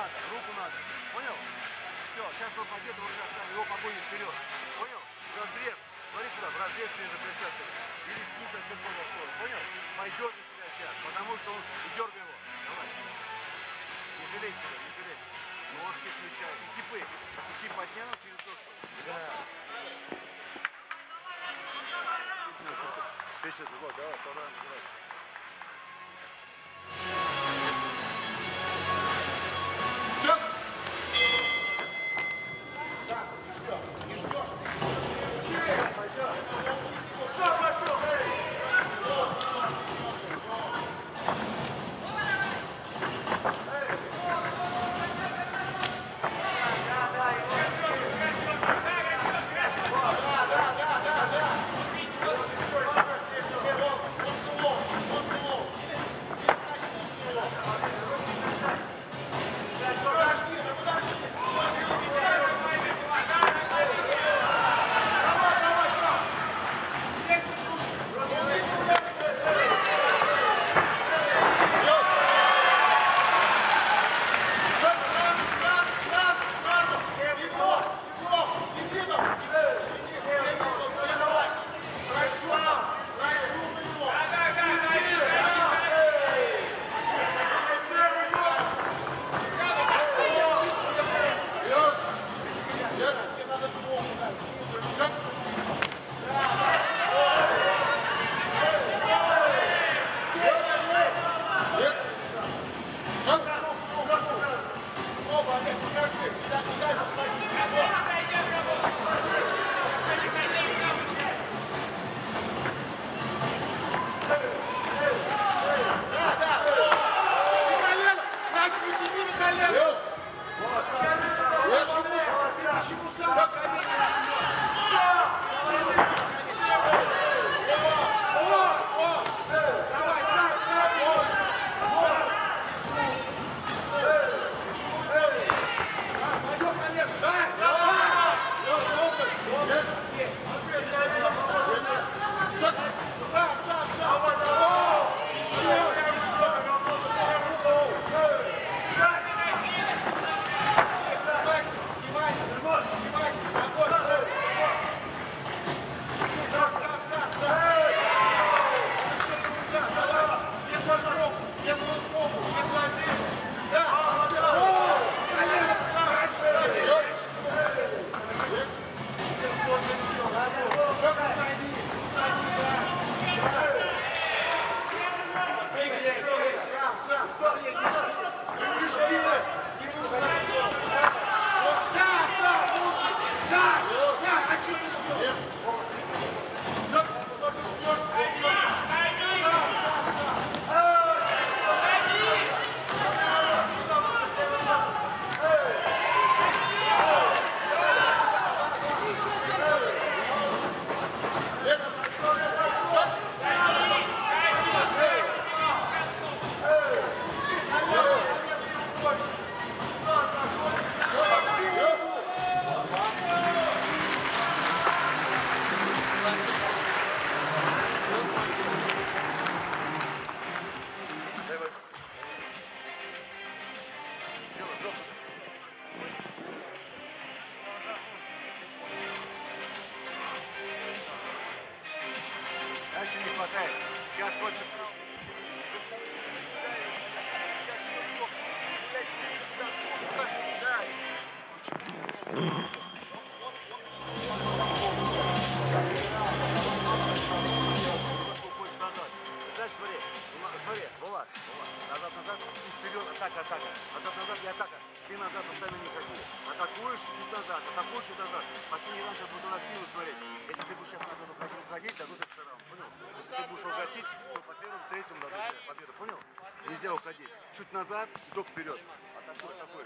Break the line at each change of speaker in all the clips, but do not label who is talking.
надо, руку надо. Понял? Все, сейчас вот победу уже оставим, его погонит вперед. Понял? Разрез. Смотри сюда, в разрез между предшествиями. Или снизу от футбола стоит. Понял? Пойдет из тебя сейчас, потому что он... И дергай его. Давай. Не жалей себя, не жалей. Ножки включай. И типы. И тип поднял через ножку. Да. Ты сейчас, вот, давай, второй раз. Атака, атака, назад, назад и атака. Ты назад постоянно не ходи. Атакуешь чуть назад, атакуешь чуть назад. Последний раз я буду на активно смотреть. Если ты будешь сейчас назад уходить, уходить, дадут экстра раунд, понял? Если ты будешь угасить, то по первому, третьему дадут тебе победу, понял? Нельзя уходить. Чуть назад, только вперед. Атакуй, атакуй.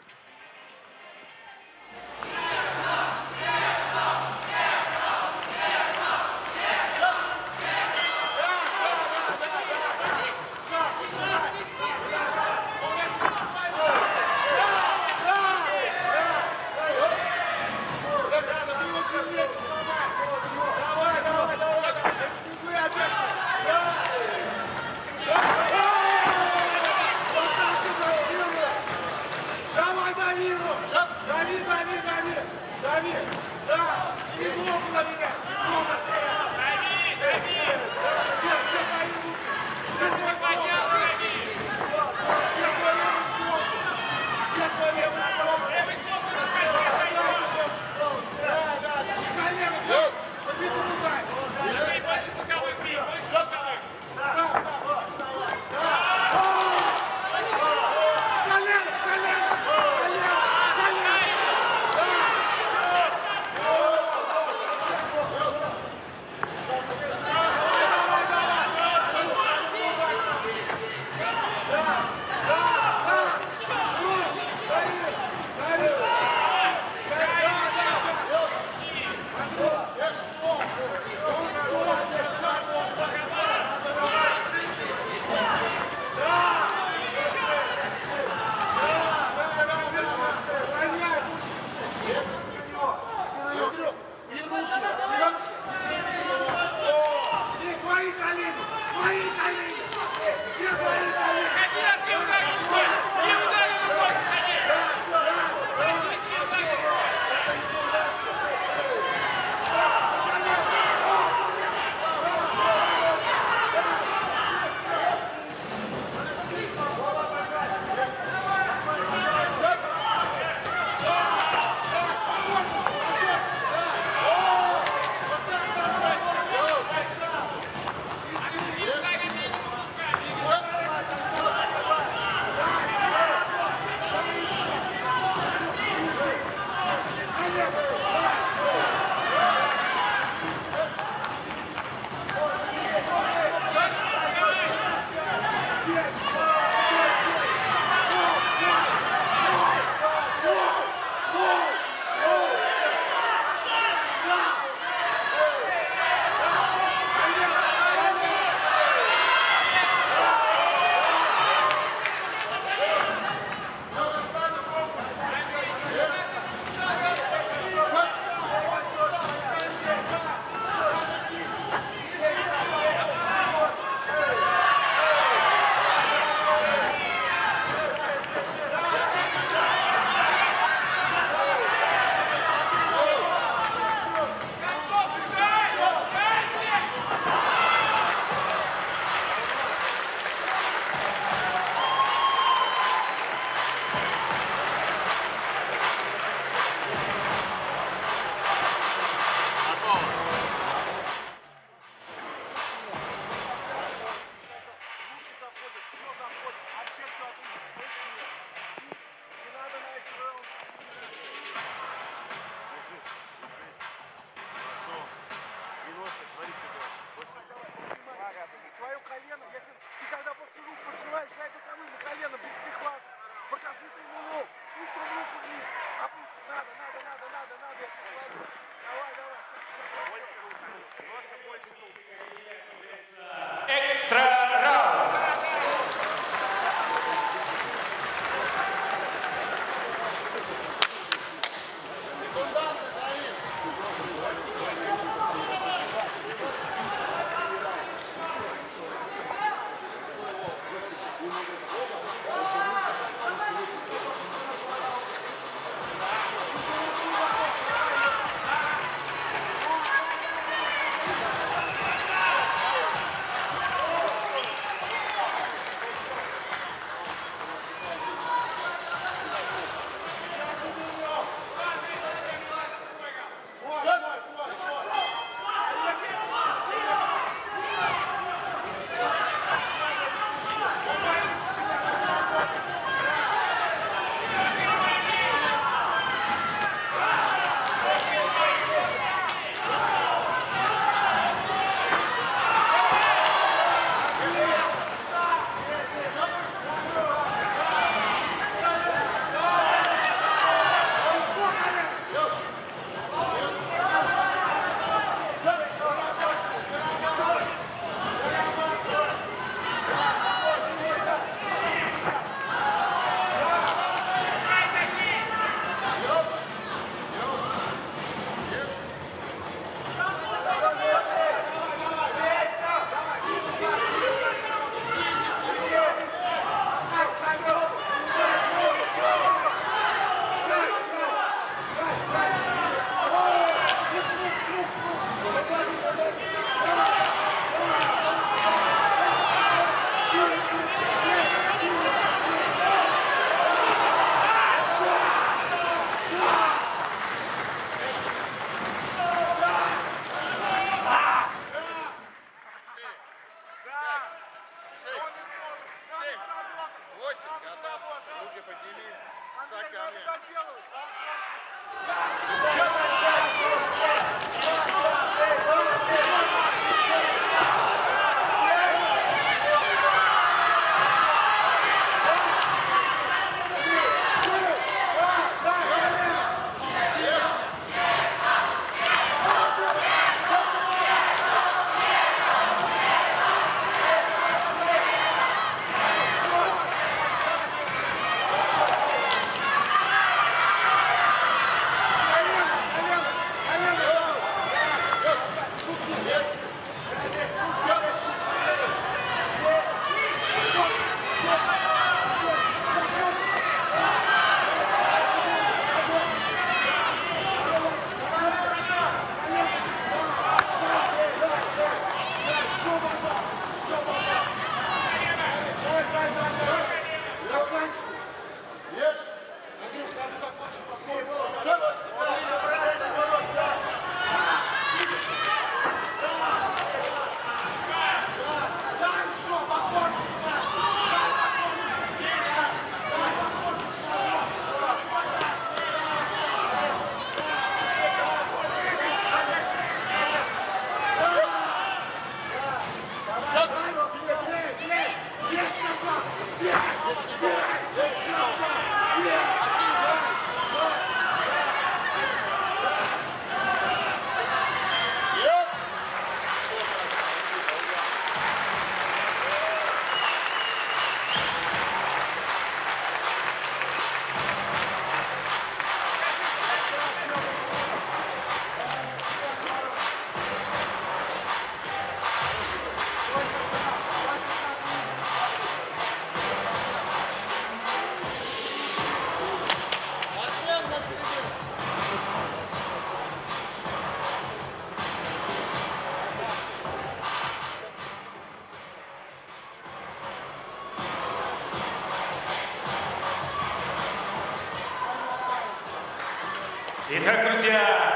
Итак, друзья,